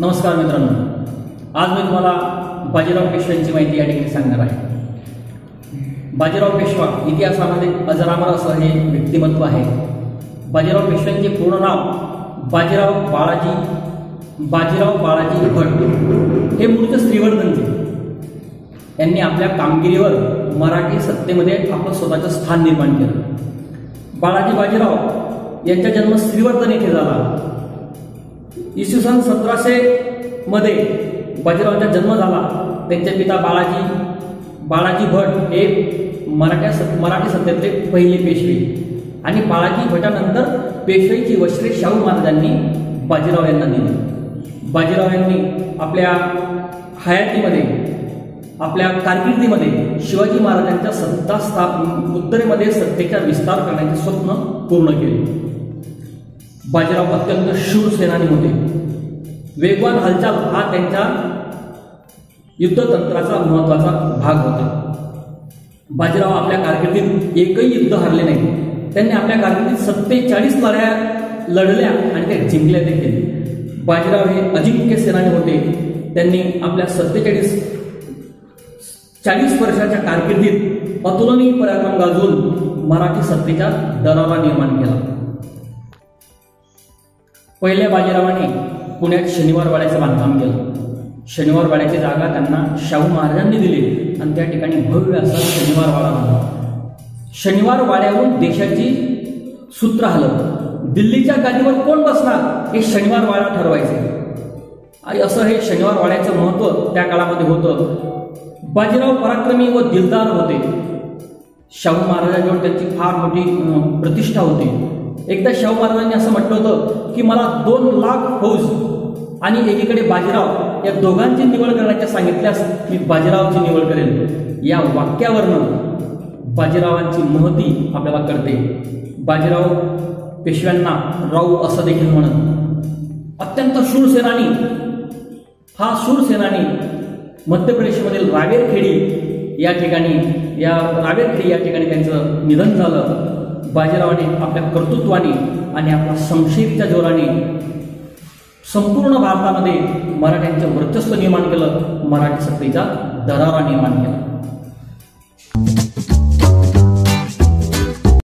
नमस्कार मित्रांनो. आज मी तुम्हाला बाजीराव पेशव्यांची माहिती या ठिकाणी सांगणार आहे. बाजीराव पेशवा इतिहासामध्ये अजरामर असं हे व्यक्तिमत्व आहे. बाजीराव पेशव्यांचे पूर्ण नाव बाजीराव बाळाजी बाजीराव बाळाजी भट हे मूळचे श्रीवर्धनचे यांनी आपल्या कामगिरीवर मराठी सत्तेमध्ये आपलं स्वतःचं स्थान निर्माण केलं. बाळाजी बाजीराव यांचा जन्म श्रीवर्धन येथे झाला. इसवी सन सतराशे मध्ये बाजीरावांचा जन्म झाला. त्यांचे पिता बाळाजी बाळाजी भट हे मराठ्या मराठी सत्तेतले पहिले पेशवे. आणि बाळाजी भटानंतर पेशवेची वस्त्रे शाहू महाराजांनी बाजीराव यांना दिली बाजीराव यांनी आपल्या हयातीमध्ये आपल्या कारकिर्दीमध्ये शिवाजी महाराजांच्या सत्ता स्थाप उत्तरेमध्ये सत्तेचा विस्तार करण्याचे स्वप्न पूर्ण केले. बाजीराव अत्यंत शूर सेनानी होते. वेगवान हालचाल हा त्यांच्या युद्धतंत्राचा महत्त्वाचा भाग होता. बाजीराव आपल्या कारकिर्दीत एकही युद्ध हरले नाही. त्यांनी आपल्या कारकिर्दीत सत्तेचाळीस लढ्या लढल्या आणि ते जिंकल्या देखील. बाजीराव हे अजिंक्य सेनानी होते. त्यांनी आपल्या सत्तेचाळीस चाळीस वर्षाच्या कारकिर्दीत अतुलनीय पराक्रम गाजवून मराठी सत्तेचा दरारा निर्माण केला. पहिल्या बाजीरावाने पुण्यात शनिवार वाड्याचं बांधकाम केलं. शनिवार वाड्याची जागा त्यांना शाहू महाराजांनी दिली आणि त्या ठिकाणी भव्य असा शनिवार वाडा बांधला शनिवार वाड्यावरून देशाची सूत्र हलत दिल्लीच्या गादीवर कोण बसणार हे शनिवार वाडा ठरवायचे. आणि असं हे शनिवार वाड्याचं महत्त्व त्या काळामध्ये होतं. बाजीराव पराक्रमी व दिलदार होते. शाहू महाराजांजवळ त्यांची फार मोठी प्रतिष्ठा होती. एकदा शाहू महाराजांनी असं म्हटलं होतं की मला दोन लाख फौज आणि एकीकडे बाजीराव या दोघांची निवड करण्याच्या सांगितल्यास मी बाजीरावची निवड करेन. या वाक्यावरनं बाजीरावांची महती आपल्याला कळते. बाजीराव पेशव्यांना राऊ असं देखील म्हणत. अत्यंत शूरसेनानी हा शूरसेनानी मध्य प्रदेशमधील रावेरखेडी या ठिकाणी या रावेरखेडी या ठिकाणी त्यांचं निधन झालं. बाजीरावाने आपल्या कर्तृत्वाने आणि आपल्या संशयीच्या जोराने संपूर्ण भारतामध्ये मराठ्यांचं वर्चस्व निर्माण केलं मराठी सत्तेचा दरारा निर्माण केला.